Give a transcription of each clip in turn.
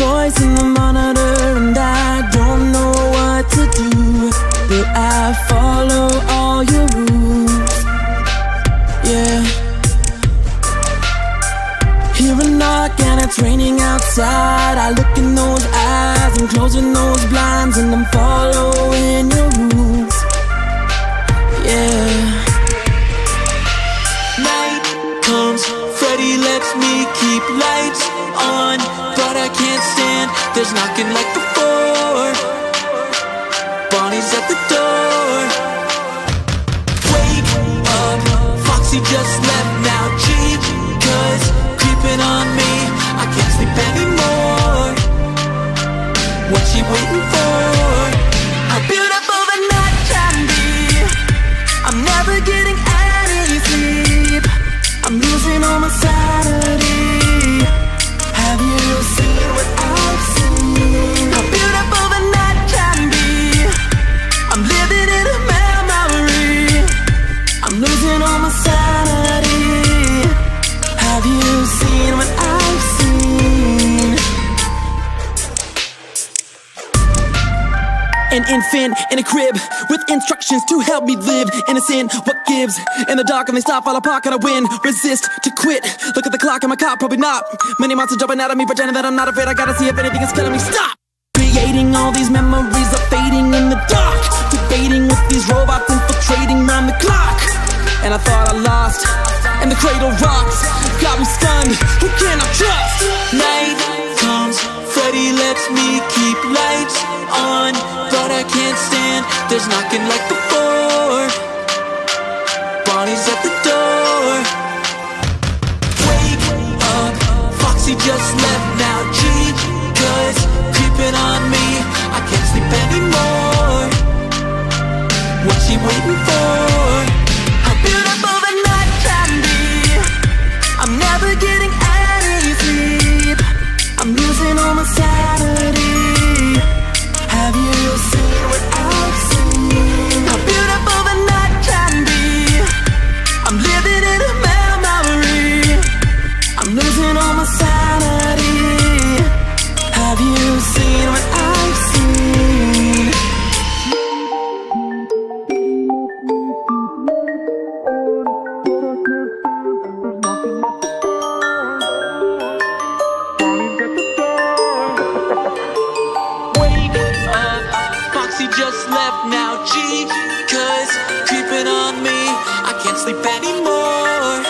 watching the monitor and I don't know what to do. But I follow all your rules. Yeah. Hear a knock and it's raining outside. I look in those eyes and closing those blinds and I'm following your rules. Yeah. Night comes, Freddy lets me keep lights on, I can't stand. There's knocking like before. Bonnie's at the door. Wake up, Foxy just left now. Gee, creeping on me, I can't sleep anymore. What's she waiting for? How beautiful the night can be. I'm never getting any sleep. I'm losing all my sanity. An infant in a crib with instructions to help me live. Innocent, what gives? In the dark, and they stop, fall apart, can I win? Resist to quit. Look at the clock, I'm I caught? Probably not. Many monsters jumping out of me, pretending that I'm not afraid. I gotta see if anything is killing me. Stop! Creating all these memories are fading in the dark. Debating with these robots infiltrating round the clock. And I thought I lost. And the cradle rocks. Got me stunned. Who can I trust? Night comes, Freddy lets me keep lights on, but I can't stand. There's knocking like before. Bonnie's at the door. Wake up, Foxy just left now. Gee, cause creeping on me, I can't sleep anymore. What's she waiting for? Seen what I've seen? Wake up, Foxy just left now. Gee, cause creeping on me, I can't sleep anymore.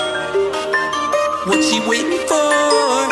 What's she waiting for?